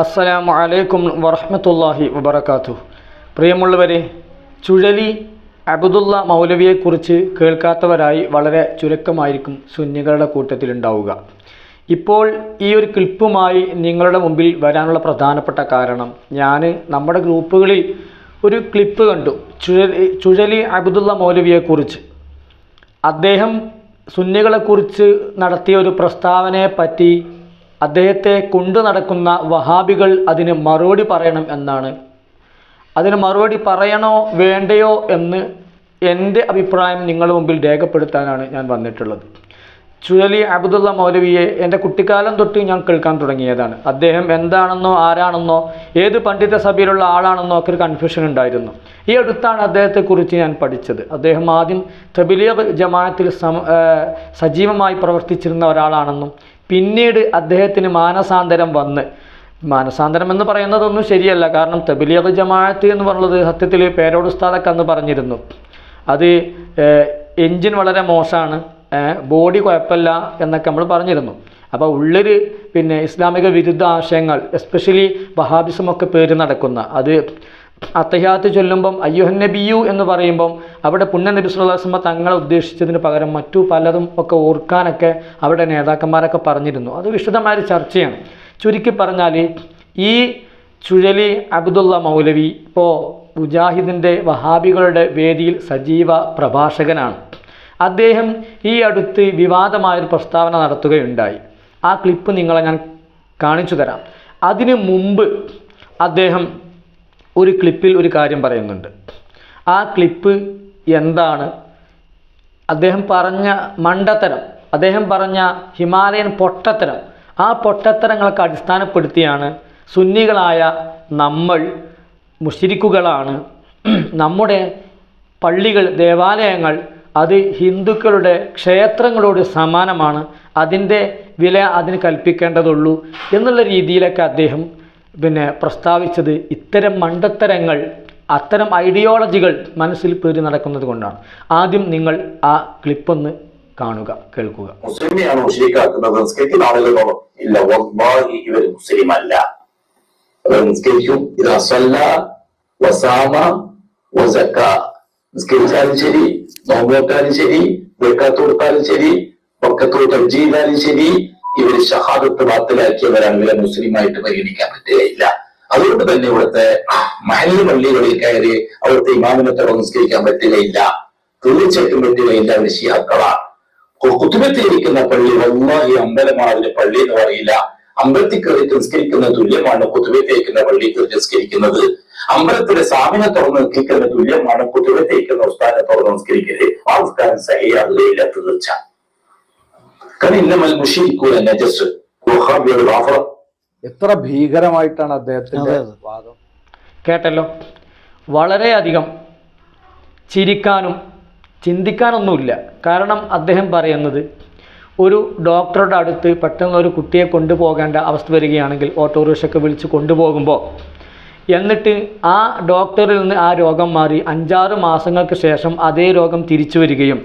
അസ്സലാമു അലൈക്കും വറഹ്മത്തുള്ളാഹി വബറകാതുഹു. പ്രിയമുള്ളവരെ ചുഴലി അബുദുള്ള മൗലവിയെക്കുറിച്ച് കേൾക്കാത്തവരായി വളരെ ചുരുക്കമായിരിക്കും സുന്നികളുടെ കൂട്ടത്തിലുണ്ടാവുക. ഇപ്പോൾ ഈ ഒരു ക്ലിപ്പുമായി നിങ്ങളുടെ മുമ്പിൽ വരാനുള്ള പ്രധാനപ്പെട്ട കാരണം ഞാൻ നമ്മുടെ ഗ്രൂപ്പുകളിൽ ഒരു ക്ലിപ്പ് കണ്ടു. ചുഴലി ചുഴലി അബുദുള്ള മൗലവിയെക്കുറിച്ച്. അദ്ദേഹം സുന്നികളെക്കുറിച്ച് നടത്തിയ ഒരു പ്രസ്താവനയെ പറ്റി അദ്ദേഹത്തെ കൊണ്ടു നടക്കുന്ന വഹാബികൾ അതിന് മറുപടി പറയണം എന്നാണ്. അതിന് മറുപടി പറയണോ വേണ്ടയോ എന്ന് എന്റെ അഭിപ്രായം നിങ്ങളുടെ മുമ്പിൽ രേഖപ്പെടുത്താനാണ് ഞാൻ വന്നിട്ടുള്ളത്. ചുഴലി അബ്ദുള്ള മൗലവിയെ എന്റെ കുട്ടിക്കാലം തൊട്ട് ഞാൻ കേൾക്കാൻ തുടങ്ങിയതാണ്. അദ്ദേഹം എന്താണെന്നോ ആരാണെന്നോ ഏത് പണ്ഡിത സഭയിലുള്ള ആളാണെന്നോ ഒക്കെ ഒരു കൺഫ്യൂഷൻ ഉണ്ടായിരുന്നു. ഈ അടുത്താണ് അദ്ദേഹത്തെക്കുറിച്ച് ഞാൻ പഠിച്ചത്. അദ്ദേഹം ആദ്യം തബിലിയ ജമാഅത്തിൽ സജീവമായി പ്രവർത്തിച്ചിരുന്ന ഒരാളാണെന്നും പിന്നീട് അദ്ദേഹത്തിന് മാനസാന്തരം വന്ന്. മാനസാന്തരം എന്ന് പറയുന്നതൊന്നും ശരിയല്ല. കാരണം തബിലിയ ജമാഅത്ത് എന്ന് പറയുന്നത് സത്യത്തിൽ പേരോട് അന്ന് പറഞ്ഞിരുന്നു. അത് എൻജിൻ വളരെ മോശമാണ്. ബോഡി കുഴപ്പമില്ല എന്നൊക്കെ നമ്മൾ പറഞ്ഞിരുന്നു. അപ്പോൾ ഉള്ളിൽ പിന്നെ ഇസ്ലാമിക വിരുദ്ധ ആശയങ്ങൾ എസ്പെഷ്യലി വഹാബിസമൊക്കെ പേര് നടക്കുന്ന അത് അത്തഹ്യാത്ത് ചൊല്ലുമ്പം അയ്യുഹൻ നബിയു എന്ന് പറയുമ്പം അവിടെ പുണ്യ നബി സുല്ലാസ്മ തങ്ങളെ ഉദ്ദേശിച്ചതിന് പകരം മറ്റു പലതും ഒക്കെ ഓർക്കാനൊക്കെ അവിടെ നേതാക്കന്മാരൊക്കെ പറഞ്ഞിരുന്നു. അത് വിശദമായൊരു ചർച്ചയാണ്. ചുരുക്കി പറഞ്ഞാൽ ഈ ചുഴലി അബ്ദുള്ള മൗലവി ഇപ്പോൾ മുജാഹിദിന്റെ വഹാബികളുടെ വേദിയിൽ സജീവ പ്രഭാഷകനാണ്. അദ്ദേഹം ഈ അടുത്ത് വിവാദമായൊരു പ്രസ്താവന നടത്തുകയുണ്ടായി. ആ ക്ലിപ്പ് നിങ്ങളെ ഞാൻ കാണിച്ചു തരാം. അതിനു മുമ്പ് അദ്ദേഹം ഒരു ക്ലിപ്പിൽ ഒരു കാര്യം പറയുന്നുണ്ട്. ആ ക്ലിപ്പ് എന്താണ്? അദ്ദേഹം പറഞ്ഞ മണ്ടത്തരം അദ്ദേഹം പറഞ്ഞ ഹിമാലയൻ പൊട്ടത്തരം ആ പൊട്ടത്തരങ്ങളൊക്കെ അടിസ്ഥാനപ്പെടുത്തിയാണ് സുന്നികളായ നമ്മൾ മുഷിരിക്കുകളാണ്. നമ്മുടെ പള്ളികൾ ദേവാലയങ്ങൾ അത് ഹിന്ദുക്കളുടെ ക്ഷേത്രങ്ങളോട് സമാനമാണ്. അതിന്റെ വില അതിന് കൽപ്പിക്കേണ്ടതുള്ളൂ എന്നുള്ള രീതിയിലൊക്കെ അദ്ദേഹം പിന്നെ പ്രസ്താവിച്ചത് ഇത്തരം മണ്ടത്തരങ്ങൾ അത്തരം ഐഡിയോളജികൾ മനസ്സിൽ പേറി നടക്കുന്നത് കൊണ്ടാണ്. ആദ്യം നിങ്ങൾ ആ ക്ലിപ്പൊന്ന് കാണുക കേൾക്കുക. മുസ്ലിമിനെയാണ് മുസ്ലിക്കാക്കുന്നത്. നിസ്കരിക്കുന്ന ആളുകളോ ഇല്ല ഇവർ മുസ്ലിം അല്ല അവർ ഇത് അസല്ല വസാമ വസക്ക. നിസ്കരിച്ചാലും ശരി നോമ്പോക്കാലും ശരി വെക്കാത്ത കൊടുത്താലും ശരി ഹജ്ജ് ചെയ്താലും ശരി ഇവർ ഷഹാദത്ത് ബാത്തിലാക്കിയവരാണെങ്കിൽ മുസ്ലിമായിട്ട് പരിഗണിക്കാൻ പറ്റുകയില്ല. അതുകൊണ്ട് തന്നെ ഇവിടുത്തെ മഹല്ലി പള്ളികളിൽ കയറി അവിടുത്തെ ഇമാമിനെ തുടർന്ന് നിസ്കരിക്കാൻ പറ്റുകയില്ല. തീർച്ചയായിട്ടും പറ്റുകയില്ല അവർ ഷിയാക്കളാണ് കുത്തുബത്തിരിക്കുന്ന പള്ളി വല്ലാഹി അമ്പലമാണ് അതിന് പള്ളി എന്ന് പറയില്ല. അമ്പലത്തിൽ കയറി നിസ്കരിക്കുന്ന തുല്യമാണ് കുത്തുബത്തേക്കുന്ന പള്ളി കയറി നിസ്കരിക്കുന്നത് അമ്പലത്തിലെ സ്വാമിനെ തുറന്ന് നിൽക്കുന്ന തുല്യമാണ് കുത്തുബത്തേക്കുന്ന ഉസ്താനെ തുറന്ന് നിസ്കരിക്കൽ. ആ ഉസ്താനം സഹിയാകുകയില്ല തീർച്ച കാരണം ഇന്നമൽ മുഷിരിക്കൂല നജസ് എത്ര ഭീകരമായിട്ടാണ് അദ്ദേഹത്തിന്റെ. വാദം? കേട്ടല്ലോ. വളരെയധികം ചിരിക്കാനും ചിന്തിക്കാനൊന്നുമില്ല. കാരണം അദ്ദേഹം പറയുന്നത് ഒരു ഡോക്ടറുടെ അടുത്ത് പെട്ടെന്ന് ഒരു കുട്ടിയെ കൊണ്ടുപോകേണ്ട അവസ്ഥ വരികയാണെങ്കിൽ ഓട്ടോറിക്ഷയ്ക്ക് വിളിച്ച് കൊണ്ടുപോകുമ്പോൾ എന്നിട്ട് ആ ഡോക്ടറിൽ നിന്ന് ആ രോഗം മാറി അഞ്ചാറ് മാസങ്ങൾക്ക് ശേഷം അതേ രോഗം തിരിച്ചു വരികയും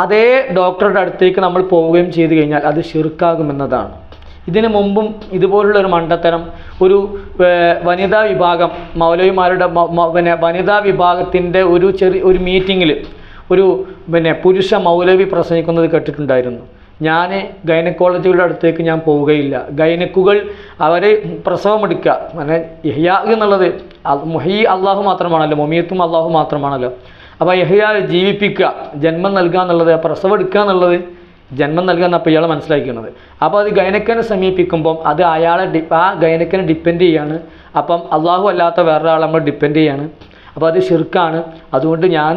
അതേ ഡോക്ടറുടെ അടുത്തേക്ക് നമ്മൾ പോവുകയും ചെയ്തു കഴിഞ്ഞാൽ അത് ഷിർക്കാകുമെന്നതാണ് ഇതിനു മുമ്പും ഇതുപോലുള്ള ഒരു മണ്ടത്തരം ഒരു വനിതാ വിഭാഗം മൗലവിമാരുടെ പിന്നെ വനിതാ വിഭാഗത്തിന്റെ ഒരു ചെറിയ ഒരു മീറ്റിങ്ങിൽ ഒരു പിന്നെ പുരുഷ മൗലവി പ്രസംഗിക്കുന്നത് കേട്ടിട്ടുണ്ടായിരുന്നു. ഞാൻ ഗൈനക്കോളജികളുടെ അടുത്തേക്ക് ഞാൻ പോവുകയില്ല. ഗൈനക്കുകൾ അവരെ പ്രസവമെടുക്കുക. അങ്ങനെ യഹ്യാ എന്നുള്ളത് മുഹീ അള്ളാഹു മാത്രമാണല്ലോ മൊമിയത്തും അള്ളാഹു മാത്രമാണല്ലോ. അപ്പോൾ യഹ്യ ജീവിപ്പിക്കുക ജന്മം നൽകുക എന്നുള്ളത് പ്രസവം എടുക്കുക എന്നുള്ളത് ജന്മം നൽകുക എന്നപ്പോൾ ഇയാൾ മനസ്സിലാക്കുന്നത്. അപ്പോൾ അത് ഗൈനക്കനെ സമീപിക്കുമ്പം അത് അയാളെ ഡി ആ ഗൈനക്കനെ ഡിപ്പെൻഡ് ചെയ്യാണ്. അപ്പം അള്ളാഹു അല്ലാത്ത വേറൊരാളെ നമ്മൾ ഡിപ്പെൻഡ് ചെയ്യാണ്. അപ്പോൾ അത് ഷിർക്കാണ് അതുകൊണ്ട് ഞാൻ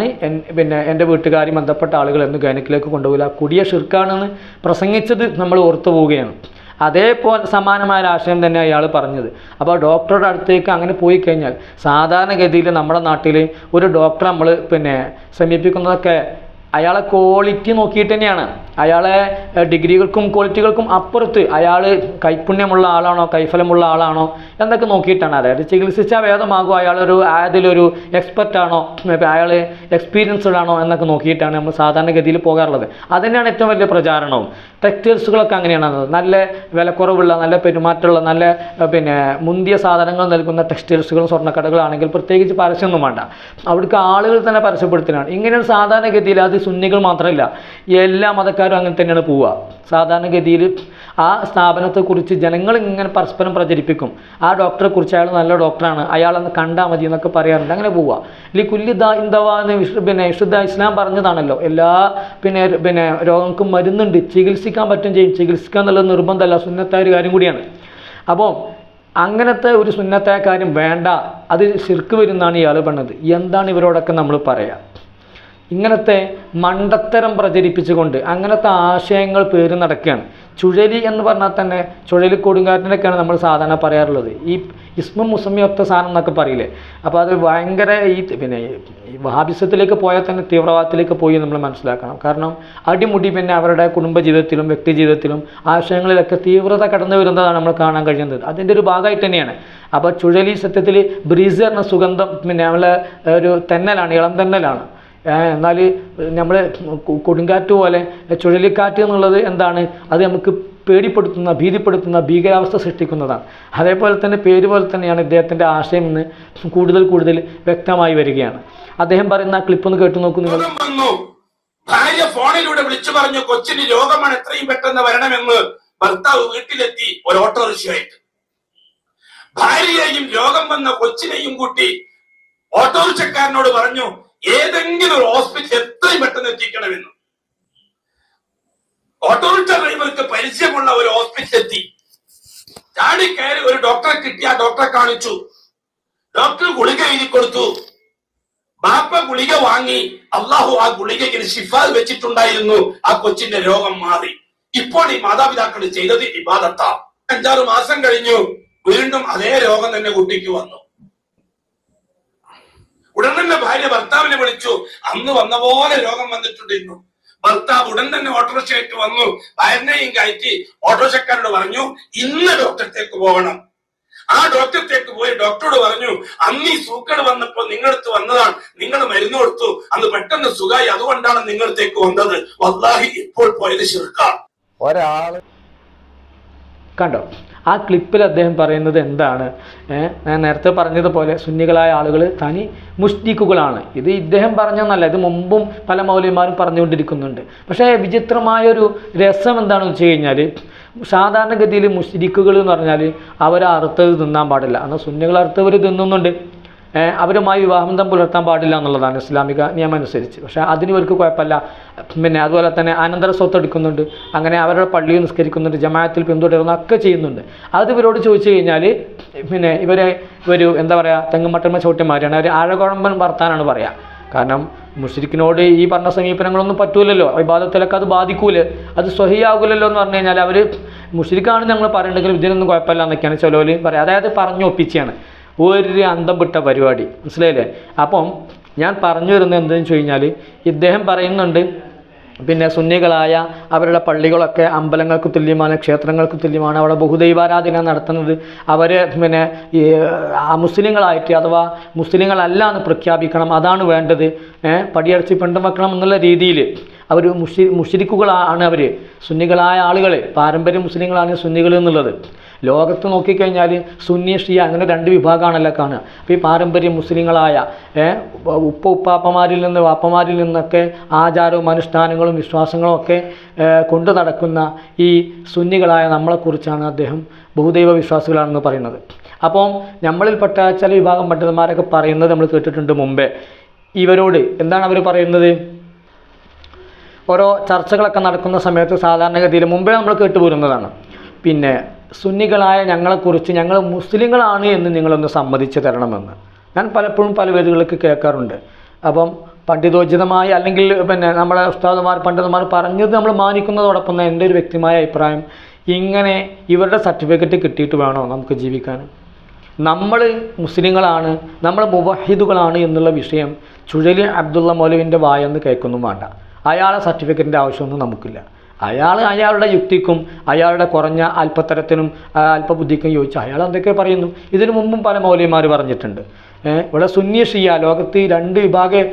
പിന്നെ എന്റെ വീട്ടുകാരി ബന്ധപ്പെട്ട ആളുകൾ എന്ന് ഗൈനക്കിലേക്ക് കൊണ്ടുപോകില്ല. കുടിയ ഷിർക്കാണെന്ന് പ്രസംഗിച്ചത് നമ്മൾ ഓർത്തു പോവുകയാണ്. അതേപോലെ സമാനമായ ആശയം തന്നെ അയാൾ പറഞ്ഞത്. അപ്പോൾ ഡോക്ടറുടെ അടുത്തേക്ക് അങ്ങനെ പോയി കഴിഞ്ഞാൽ സാധാരണഗതിയിൽ നമ്മുടെ നാട്ടിൽ ഒരു ഡോക്ടറെ നമ്മൾ പിന്നെ സമീപിക്കുന്നതൊക്കെ അയാളെ ക്വാളിറ്റി നോക്കിയിട്ട് തന്നെയാണ്. അയാളെ ഡിഗ്രികൾക്കും ക്വാളിറ്റികൾക്കും അപ്പുറത്ത് അയാൾ കൈപുണ്യമുള്ള ആളാണോ കൈഫലമുള്ള ആളാണോ എന്നൊക്കെ നോക്കിയിട്ടാണ്. അതായത് ചികിത്സിച്ചാൽ ഭേദമാകും അയാളൊരു അതിലൊരു എക്സ്പെർട്ടാണോ അയാൾ എക്സ്പീരിയൻസ്ഡ് ആണോ എന്നൊക്കെ നോക്കിയിട്ടാണ് നമ്മൾ സാധാരണഗതിയിൽ പോകാറുള്ളത്. അതുതന്നെയാണ് ഏറ്റവും വലിയ പ്രചാരണവും. ടെക്സ്റ്റൈൽസുകളൊക്കെ അങ്ങനെയാണ്. നല്ല വിലക്കുറവുള്ള നല്ല പെരുമാറ്റമുള്ള നല്ല പിന്നെ മുന്തിയ സാധനങ്ങൾ നൽകുന്ന ടെക്സ്റ്റൈൽസുകളും സ്വർണക്കടകളാണെങ്കിൽ പ്രത്യേകിച്ച് പരസ്യമൊന്നും വേണ്ട. അവിടേക്ക് ആളുകൾ തന്നെ പരസ്യപ്പെടുത്തലാണ് ഇങ്ങനെയൊരു സാധാരണഗതിയിൽ അത് സുന്നികൾ മാത്രമല്ല എല്ലാ മതക്കാരും അങ്ങനെ തന്നെയാണ് പോവുക. സാധാരണഗതിയിൽ ആ സ്ഥാപനത്തെക്കുറിച്ച് ജനങ്ങൾ ഇങ്ങനെ പരസ്പരം പ്രചരിപ്പിക്കും. ആ ഡോക്ടറെ കുറിച്ച് അയാൾ നല്ല ഡോക്ടറാണ് അയാളെന്ന് കണ്ടാൽ മതി എന്നൊക്കെ പറയാറുണ്ട്. അങ്ങനെ പോവുക. ലി കുല്ലിദ ഇന്ദവ എന്ന് വിശു പിന്നെ വിശുദ്ധ ഇസ്ലാം പറഞ്ഞതാണല്ലോ. എല്ലാ പിന്നെ പിന്നെ രോഗങ്ങൾക്ക് മരുന്നുണ്ട്. ചികിത്സിക്കാൻ പറ്റും ചെയ്യും. ചികിത്സിക്കുക എന്നുള്ളത് നിർബന്ധമല്ല. സുന്നത്തായ ഒരു കാര്യം കൂടിയാണ്. അപ്പോൾ അങ്ങനത്തെ ഒരു സുന്നത്തായ കാര്യം വേണ്ട. അത് ശിർക്ക് വരുന്നതാണ് ഇയാൾ പറഞ്ഞത്. എന്താണ് ഇവരോടൊക്കെ നമ്മൾ പറയുക ഇങ്ങനത്തെ മണ്ടത്തരം പ്രചരിപ്പിച്ചുകൊണ്ട് അങ്ങനത്തെ ആശയങ്ങൾ പേര് നടക്കുകയാണ്. ചുഴലി എന്ന് പറഞ്ഞാൽ തന്നെ ചുഴലി കൊടുങ്കാറ്റിനൊക്കെയാണ് നമ്മൾ സാധാരണ പറയാറുള്ളത്. ഈ ഇസ്മ മുസമിയൊത്ത സാധനം എന്നൊക്കെ പറയില്ലേ? അപ്പോൾ അത് ഭയങ്കര ഈ പിന്നെ വഹാബിസത്തിലേക്ക് പോയാൽ തന്നെ തീവ്രവാദത്തിലേക്ക് പോയി നമ്മൾ മനസ്സിലാക്കണം. കാരണം അടിമുടി പിന്നെ അവരുടെ കുടുംബ ജീവിതത്തിലും വ്യക്തി ജീവിതത്തിലും ആശയങ്ങളിലൊക്കെ തീവ്രത കടന്നു വരുന്നതാണ് നമ്മൾ കാണാൻ കഴിയുന്നത്. അതിന്റെ ഒരു ഭാഗമായിട്ട് തന്നെയാണ്. അപ്പോൾ ചുഴലി സത്യത്തിൽ ബ്രീസ് എന്ന സുഗന്ധം പിന്നെ നമ്മളെ ഒരു തെന്നലാണ് ഇളം തെന്നലാണ്. എന്നാൽ നമ്മൾ കൊടുങ്കാറ്റ് പോലെ ചുഴലിക്കാറ്റ് എന്നുള്ളത് എന്താണ്? അത് നമുക്ക് പേടിപ്പെടുത്തുന്ന ഭീതിപ്പെടുത്തുന്ന ഭീകരാവസ്ഥ സൃഷ്ടിക്കുന്നതാണ്. അതേപോലെ തന്നെ പേര് പോലെ തന്നെയാണ് ഇദ്ദേഹത്തിന്റെ ആശയം ഇന്ന് കൂടുതൽ കൂടുതൽ വ്യക്തമായി വരികയാണ്. അദ്ദേഹം പറയുന്ന ആ ക്ലിപ്പ് ഒന്ന് കേട്ടു നോക്കൂ നിങ്ങൾ. ഭാര്യ ഫോണിലൂടെ വിളിച്ചു പറഞ്ഞു കൊച്ചിന് രോഗമാണ് എത്രയും പെട്ടെന്ന് വരണമെന്ന് ഭർത്താവ് വീട്ടിലെത്തി ഒരു ഓട്ടോറിക്ഷയായിട്ട് ഭാര്യയെയും രോഗം വന്ന കൊച്ചിനെയും കൂട്ടി ഓട്ടോറിക്ഷക്കാരനോട് പറഞ്ഞു ഏതെങ്കിലും ഒരു ഹോസ്പിറ്റൽ എത്രയും പെട്ടെന്ന് എത്തിക്കണമെന്ന്. ഓട്ടോറിക്ഷ ഡ്രൈവർക്ക് പരിചയമുള്ള ഒരു ഹോസ്പിറ്റൽ എത്തി. ചാടി കയറി ഒരു ഡോക്ടറെ കിട്ടി ആ ഡോക്ടറെ കാണിച്ചു. ഡോക്ടർ ഗുളിക എഴുതി കൊടുത്തു. ബാപ്പ ഗുളിക വാങ്ങി. അള്ളാഹു ആ ഗുളികയ്ക്ക് ഷിഫാൽ വെച്ചിട്ടുണ്ടായിരുന്നു. ആ കൊച്ചിന്റെ രോഗം മാറി. ഇപ്പോൾ ഈ മാതാപിതാക്കൾ ചെയ്തത് ഇബാദത്ത. അഞ്ചാറ് മാസം കഴിഞ്ഞു. വീണ്ടും അതേ രോഗം തന്നെ കുട്ടിക്ക് വന്നു. ഉടൻ തന്നെ ഭാര്യ ഭർത്താവിനെ വിളിച്ചു. അന്ന് വന്ന പോലെ രോഗം വന്നിട്ടുണ്ട് ഇന്നും ഭർത്താവ് ഉടൻ തന്നെ ഓട്ടോറിക്ഷയായിട്ട് വന്നു. ഭാര്യനെയും കയറ്റി ഓട്ടോറിക്ഷക്കാരോട് പറഞ്ഞു ഇന്ന് ഡോക്ടറത്തേക്ക് പോകണം. ആ ഡോക്ടറത്തേക്ക് പോയി ഡോക്ടറോട് പറഞ്ഞു അന്ന് ഈ സൂക്കേട് വന്നപ്പോൾ നിങ്ങളടുത്ത് വന്നതാണ്. നിങ്ങൾ മരുന്ന് കൊടുത്തു. അന്ന് പെട്ടെന്ന് സുഖമായി അതുകൊണ്ടാണ് നിങ്ങളടുത്തേക്ക് വന്നത്. വല്ലാഹി ഇപ്പോൾ പോയത് ശിർക്കാണ്. ഒരാൾ കണ്ടോ? ആ ക്ലിപ്പിൽ അദ്ദേഹം പറയുന്നത് എന്താണ്? ഞാൻ നേരത്തെ പറഞ്ഞതുപോലെ സുന്നികളായ ആളുകൾ തനി മുഷ്ടിക്കുകളാണ്. ഇത് ഇദ്ദേഹം പറഞ്ഞെന്നല്ല ഇത് മുമ്പും പല മൗലിമാരും പറഞ്ഞുകൊണ്ടിരിക്കുന്നുണ്ട്. പക്ഷേ വിചിത്രമായൊരു രസം എന്താണെന്ന് വെച്ച് കഴിഞ്ഞാൽ സാധാരണഗതിയിൽ മുഷ്ടിക്കുകൾ എന്ന് പറഞ്ഞാൽ അവർ അറുത്തത് തിന്നാൻ പാടില്ല. എന്നാൽ സുന്നികൾ അറുത്തവർ തിന്നുന്നുണ്ട്. അവരുമായി വിവാഹബന്ധം പുലർത്താൻ പാടില്ല എന്നുള്ളതാണ് ഇസ്ലാമിക നിയമം അനുസരിച്ച്. പക്ഷേ അതിന് ഇവർക്ക് കുഴപ്പമില്ല. പിന്നെ അതുപോലെ തന്നെ അനന്തര സ്വത്ത് എടുക്കുന്നുണ്ട്. അങ്ങനെ അവരുടെ പള്ളിയിൽ നിസ്കരിക്കുന്നുണ്ട്. ജമാഅത്തിൽ പിന്തുടരുന്ന ഒക്കെ ചെയ്യുന്നുണ്ട്. അത് ഇവരോട് ചോദിച്ചു കഴിഞ്ഞാൽ പിന്നെ ഇവരെ ഒരു എന്താ പറയുക തെങ്ങുമട്ടന്മ ചവിട്ടിമാരാണ് അവർ ആഴകുഴമ്പൻ വർത്താനാണ് പറയുക കാരണം മുഷരിക്കിനോട് ഈ പറഞ്ഞ സമീപനങ്ങളൊന്നും പറ്റൂലല്ലോ. വിവാദത്തിലൊക്കെ അത് ബാധിക്കൂല. അത് സ്വഹിയാകൂലല്ലോ എന്ന് പറഞ്ഞു കഴിഞ്ഞാൽ അവർ മുഷരിക്കാണ് ഞങ്ങൾ പറയുന്നുണ്ടെങ്കിൽ ഇതിനൊന്നും കുഴപ്പമില്ല എന്നൊക്കെയാണ് ചിലവർ പറയുക അതായത് പറഞ്ഞു ഒപ്പിച്ചാണ് ഒരു അന്തം വിട്ട പരിപാടി. മനസ്സിലായില്ലേ? അപ്പം ഞാൻ പറഞ്ഞു വരുന്നത് എന്താണെന്ന് വെച്ച് കഴിഞ്ഞാൽ ഇദ്ദേഹം പറയുന്നുണ്ട് പിന്നെ സുന്നികളായ അവരുടെ പള്ളികളൊക്കെ അമ്പലങ്ങൾക്ക് തുല്യമാണ് ക്ഷേത്രങ്ങൾക്ക് തുല്യമാണ് അവിടെ ബഹുദൈവാരാധന നടത്തുന്നത്. അവർ പിന്നെ ഈ മുസ്ലിങ്ങളായിട്ട് അഥവാ മുസ്ലിങ്ങളല്ല എന്ന് പ്രഖ്യാപിക്കണം അതാണ് വേണ്ടത്. പടിയടച്ച് പെണ്ടും വെക്കണം എന്നുള്ള രീതിയിൽ അവർ മുഷി മുഷിരിക്കുകളാണ് അവർ സുന്നികളായ ആളുകൾ പാരമ്പര്യ മുസ്ലിങ്ങളാണ് സുന്നികൾ എന്നുള്ളത്. ലോകത്ത് നോക്കിക്കഴിഞ്ഞാൽ സുന്നി ഷിയ അങ്ങനെ രണ്ട് വിഭാഗമാണല്ലോ കാണുക. അപ്പോൾ ഈ പാരമ്പര്യ മുസ്ലിങ്ങളായ ഉപ്പ ഉപ്പാപ്പമാരിൽ നിന്ന് വാപ്പമാരിൽ നിന്നൊക്കെ ആചാരവും അനുഷ്ഠാനങ്ങളും വിശ്വാസങ്ങളും ഒക്കെ കൊണ്ടു നടക്കുന്ന ഈ സുന്നികളായ നമ്മളെക്കുറിച്ചാണ് അദ്ദേഹം ബഹുദൈവ വിശ്വാസികളാണെന്ന് പറയുന്നത്. അപ്പം നമ്മളിൽപ്പെട്ട ചില വിഭാഗം പണ്ഡിതന്മാരൊക്കെ പറയുന്നത് നമ്മൾ കേട്ടിട്ടുണ്ട് മുമ്പേ. ഇവരോട് എന്താണ് അവർ പറയുന്നത്? ഓരോ ചർച്ചകളൊക്കെ നടക്കുന്ന സമയത്ത് സാധാരണഗതിയിൽ മുമ്പേ നമ്മൾ കേട്ടുപോരുന്നതാണ്. പിന്നെ സുന്നികളായ ഞങ്ങളെക്കുറിച്ച് ഞങ്ങൾ മുസ്ലിങ്ങളാണ് എന്ന് നിങ്ങളൊന്ന് സമ്മതിച്ച് തരണമെന്ന്. ഞാൻ പലപ്പോഴും പല വേദികൾക്ക് കേൾക്കാറുണ്ട്. അപ്പം പണ്ഡിതോചിതമായി അല്ലെങ്കിൽ പിന്നെ നമ്മളെ ഉസ്താദുമാർ പണ്ഡിതന്മാർ പറഞ്ഞത് നമ്മൾ മാനിക്കുന്നതോടൊപ്പം എന്റെ ഒരു വ്യക്തിമായ അഭിപ്രായം ഇങ്ങനെ ഇവരുടെ സർട്ടിഫിക്കറ്റ് കിട്ടിയിട്ട് വേണോ നമുക്ക് ജീവിക്കാൻ? നമ്മൾ മുസ്ലിങ്ങളാണ് നമ്മൾ മുവഹിദുകളാണ് എന്നുള്ള വിഷയം ചുഴലി അബ്ദുള്ള മൗലവിന്റെ വായെന്ന് കേൾക്കൊന്നും വേണ്ട. അയാളെ സർട്ടിഫിക്കറ്റിന്റെ ആവശ്യമൊന്നും നമുക്കില്ല. അയാൾ അയാളുടെ യുക്തിക്കും അയാളുടെ കുറഞ്ഞ അല്പത്തരത്തിനും അല്പബുദ്ധിക്കും ചോദിച്ചു അയാൾ എന്തൊക്കെ പറയുന്നു? ഇതിനു മുമ്പും പല മൗലിമാർ പറഞ്ഞിട്ടുണ്ട്. ഇവിടെ സുന്നി ഷിയ ലോകത്ത് രണ്ട് വിഭാഗം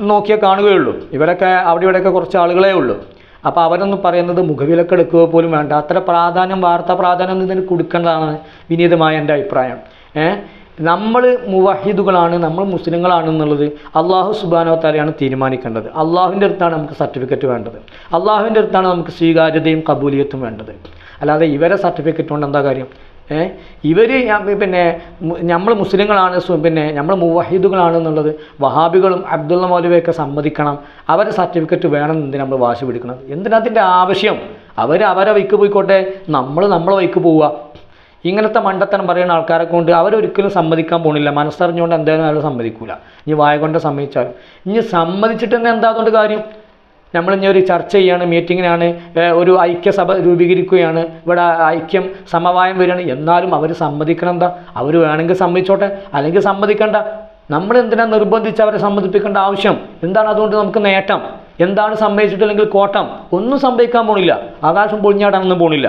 നോക്കിയേ കാണുകയുള്ളൂ. ഇവരൊക്കെ അവിടെ ഇവിടെയൊക്കെ കുറച്ച് ആളുകളേ ഉള്ളൂ. അപ്പോൾ അവരൊന്നും പറയുന്നത് മുഖവിലക്കെടുക്കുക പോലും വേണ്ട. അത്ര പ്രാധാന്യം വാർത്താ പ്രാധാന്യം ഇതിന് കൊടുക്കേണ്ടതാണ് വിനീതമായ എന്റെ അഭിപ്രായം. ഏഹ് നമ്മൾ മുവഹിദുകളാണ് നമ്മൾ മുസ്ലിങ്ങളാണ് മുസ്ലിങ്ങളാണെന്നുള്ളത് അള്ളാഹു സുബാനോ താലയാണ് തീരുമാനിക്കേണ്ടത്. അള്ളാഹുവിന്റെ അടുത്താണ് നമുക്ക് സർട്ടിഫിക്കറ്റ് വേണ്ടത്. അള്ളാഹുവിന്റെ അടുത്താണ് നമുക്ക് സ്വീകാര്യതയും കബൂലിയത്തും വേണ്ടത്. അല്ലാതെ ഇവരെ സർട്ടിഫിക്കറ്റ് കൊണ്ട് എന്താ കാര്യം? ഏ? ഇവർ പിന്നെ നമ്മൾ മുസ്ലിങ്ങളാണ് പിന്നെ നമ്മൾ മുവഹിദുകളാണ് എന്നുള്ളത് വഹാബികളും അബ്ദുള്ള മൗലവിയൊക്കെ സമ്മതിക്കണം. അവരെ സർട്ടിഫിക്കറ്റ് വേണം എന്ന് നമ്മൾ വാശി പിടിക്കണം എന്തിനാ അതിന്റെ ആവശ്യം? അവർ അവരെ വൈക്ക് പോയിക്കോട്ടെ. നമ്മൾ നമ്മളെ വൈക്ക് പോവുക. ഇങ്ങനത്തെ മണ്ടത്തനം പറയുന്ന ആൾക്കാരെ കൊണ്ട് അവരൊരിക്കലും സമ്മതിക്കാൻ പോണില്ല. മനസ്സറിഞ്ഞുകൊണ്ട് എന്തായാലും അയാൾ സമ്മതിക്കൂല. ഇനി വായ കൊണ്ട് സമ്മതിച്ചാലും ഇനി സമ്മതിച്ചിട്ട് തന്നെ എന്താ അതുകൊണ്ട് കാര്യം? നമ്മൾ ഇനി ഒരു ചർച്ച ചെയ്യാണ് മീറ്റിങ്ങിനാണ് ഒരു ഐക്യസഭ രൂപീകരിക്കുകയാണ് ഇവിടെ ഐക്യം സമവായം വരികയാണ്. എന്നാലും അവർ സമ്മതിക്കണം എന്താ? അവർ വേണമെങ്കിൽ സമ്മതിച്ചോട്ടെ അല്ലെങ്കിൽ സമ്മതിക്കണ്ട. നമ്മൾ എന്തിനാ നിർബന്ധിച്ച് അവരെ സമ്മതിപ്പിക്കേണ്ട ആവശ്യം? എന്താണ് അതുകൊണ്ട് നമുക്ക് നേട്ടം? എന്താണ് സമ്മതിച്ചിട്ടില്ലെങ്കിൽ കോട്ടം? ഒന്നും സംഭവിക്കാൻ പോണില്ല. ആകാശം പൊളിഞ്ഞാടാനൊന്നും പോണില്ല.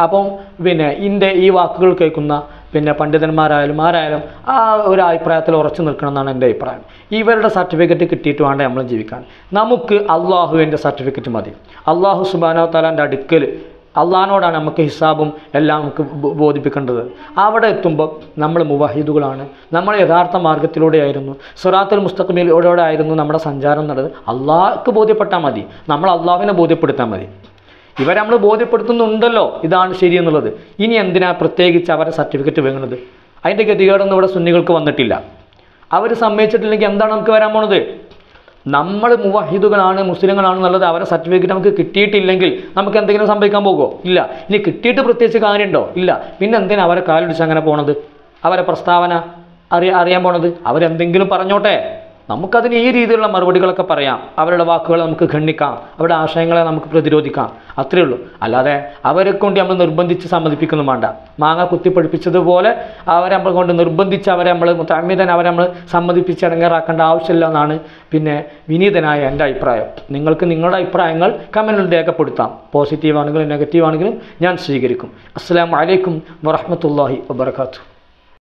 അപ്പം പിന്നെ ഇന്റെ ഈ വാക്കുകൾ കേൾക്കുന്ന പിന്നെ പണ്ഡിതന്മാരായാലും ആരായാലും ആ ഒരു അഭിപ്രായത്തിൽ ഉറച്ചു നിൽക്കണം എന്നാണ് എന്റെ അഭിപ്രായം. ഇവരുടെ സർട്ടിഫിക്കറ്റ് കിട്ടിയിട്ട് വേണ്ട നമ്മൾ ജീവിക്കാൻ? നമുക്ക് അള്ളാഹുവിന്റെ സർട്ടിഫിക്കറ്റ് മതി. അള്ളാഹു സുബാനോ താലാന്റെ അടുക്കൽ അള്ളഹാനോടാണ് നമുക്ക് ഹിസാബും എല്ലാം നമുക്ക് ബോധിപ്പിക്കേണ്ടത്. അവിടെ എത്തുമ്പോൾ നമ്മൾ മുവഹിദുകളാണ്. നമ്മൾ യഥാർത്ഥ മാർഗത്തിലൂടെയായിരുന്നു. സുറാത്തുൽ മുസ്തഖബിലൂടെ ആയിരുന്നു നമ്മുടെ സഞ്ചാരം നടത് അള്ളാഹ്ക്ക് ബോധ്യപ്പെട്ടാൽ മതി. നമ്മൾ അള്ളാഹുവിനെ ബോധ്യപ്പെടുത്താൽ മതി. ഇവരെ നമ്മൾ ബോധ്യപ്പെടുത്തുന്നുണ്ടല്ലോ. ഇതാണ് ശരിയെന്നുള്ളത് ഇനി എന്തിനാ പ്രത്യേകിച്ച് അവരെ സർട്ടിഫിക്കറ്റ് വേങ്ങുന്നത്? അതിന്റെ ഗതികേടൊന്നും ഇവിടെ സുന്നികൾക്ക് വന്നിട്ടില്ല. അവർ സമ്മതിച്ചിട്ടില്ലെങ്കിൽ എന്താണ് നമുക്ക് വരാൻ പോണത്? നമ്മൾ മുവാഹിദുകളാണ് മുസ്ലിങ്ങളാണ് എന്നുള്ളത് അവരെ സർട്ടിഫിക്കറ്റ് നമുക്ക് കിട്ടിയിട്ടില്ലെങ്കിൽ നമുക്ക് എന്തെങ്കിലും സംഭവിക്കാൻ പോകുമോ? ഇല്ല. ഇനി കിട്ടിയിട്ട് പ്രത്യേകിച്ച് കാര്യമുണ്ടോ? ഇല്ല. പിന്നെ എന്തിനാ അവരെ കാലടിച്ച് അങ്ങനെ പോണത്? അവരെ പ്രസ്താവന അറിയാ അറിയാൻ പോണത്? അവരെന്തെങ്കിലും പറഞ്ഞോട്ടെ. നമുക്കതിന് ഈ രീതിയിലുള്ള മറുപടികളൊക്കെ പറയാം. അവരുടെ വാക്കുകളെ നമുക്ക് ഖണ്ഡിക്കാം. അവരുടെ ആശയങ്ങളെ നമുക്ക് പ്രതിരോധിക്കാം. അത്രയേ ഉള്ളൂ. അല്ലാതെ അവരെ കൊണ്ട് നമ്മൾ നിർബന്ധിച്ച് സമ്മതിപ്പിക്കുന്നു വേണ്ട. മാങ്ങ കുത്തിപ്പഴിപ്പിച്ചതുപോലെ അവരെ നമ്മൾ കൊണ്ട് നിർബന്ധിച്ച് അവരെ നമ്മൾ അമിതൻ അവരെ നമ്മൾ സമ്മതിപ്പിച്ച് ഇടങ്ങേറാക്കേണ്ട ആവശ്യമില്ല എന്നാണ് പിന്നെ വിനീതനായ എന്റെ അഭിപ്രായം. നിങ്ങൾക്ക് നിങ്ങളുടെ അഭിപ്രായങ്ങൾ കമന്റിൽ രേഖപ്പെടുത്താം. പോസിറ്റീവ് ആണെങ്കിലും നെഗറ്റീവ് ആണെങ്കിലും ഞാൻ സ്വീകരിക്കും. അസ്സാം വലൈക്കും വറഹമത്തല്ലാഹി വബർക്കാത്തു